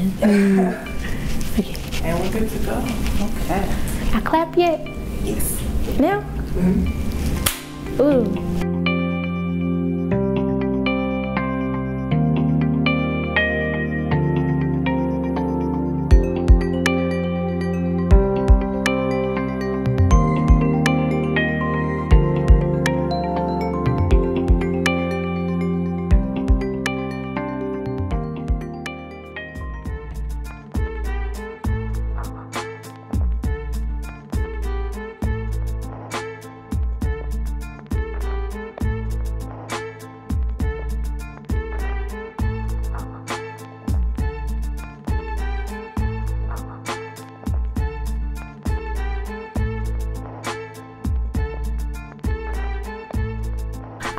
And okay. And we're good to go. Okay. I clap yet? Yes. Now? Hmm. Ooh.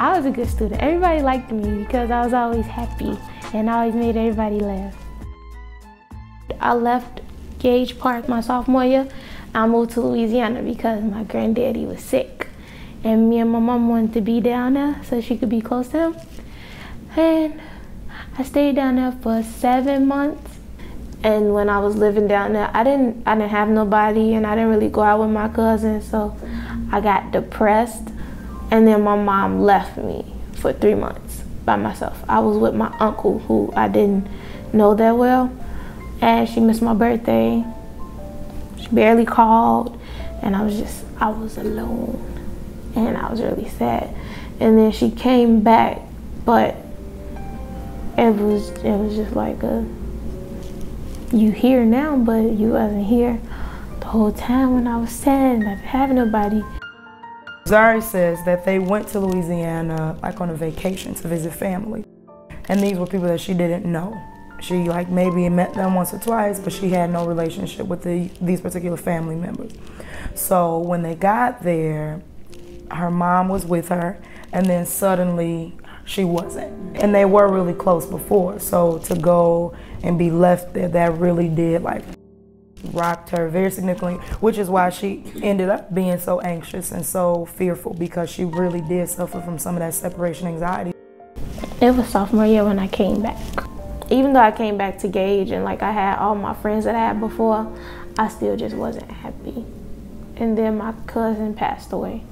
I was a good student. Everybody liked me because I was always happy and I always made everybody laugh. I left Gage Park my sophomore year. I moved to Louisiana because my granddaddy was sick. And me and my mom wanted to be down there so she could be close to him. And I stayed down there for seven months. And when I was living down there, I didn't I didn't have nobody and I didn't really go out with my cousins, so I got depressed. And then my mom left me for three months by myself. I was with my uncle who I didn't know that well. And she missed my birthday. She barely called. And I was just, I was alone. And I was really sad. And then she came back, but it was it was just like a you here now, but you wasn't here the whole time when I was sad and I didn't have nobody. Zari says that they went to Louisiana like on a vacation to visit family. And these were people that she didn't know. She like maybe met them once or twice, but she had no relationship with the, these particular family members. So when they got there, her mom was with her, and then suddenly she wasn't. And they were really close before. So to go and be left there, that really did like rocked her very significantly, which is why she ended up being so anxious and so fearful because she really did suffer from some of that separation anxiety. It was sophomore year when I came back. Even though I came back to Gage and like I had all my friends that I had before, I still just wasn't happy. And then my cousin passed away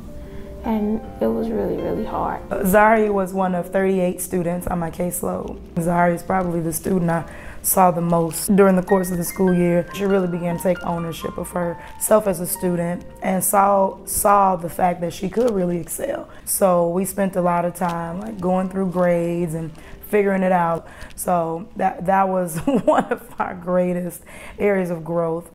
and it was really, really hard. Zari was one of 38 students on my caseload. Zari is probably the student I saw the most during the course of the school year. She really began to take ownership of herself as a student and saw saw the fact that she could really excel. So we spent a lot of time like going through grades and figuring it out. So that that was one of our greatest areas of growth.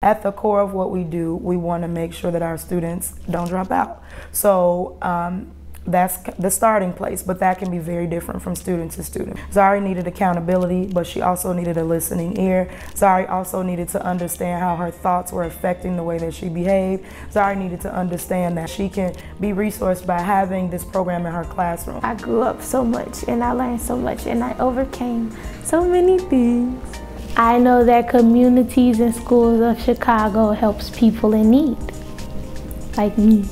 At the core of what we do, we want to make sure that our students don't drop out. So um, that's the starting place, but that can be very different from student to student. Zari needed accountability, but she also needed a listening ear. Zari also needed to understand how her thoughts were affecting the way that she behaved. Zari needed to understand that she can be resourced by having this program in her classroom. I grew up so much and I learned so much and I overcame so many things. I know that communities in schools of Chicago helps people in need, like me.